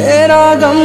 तेरा गम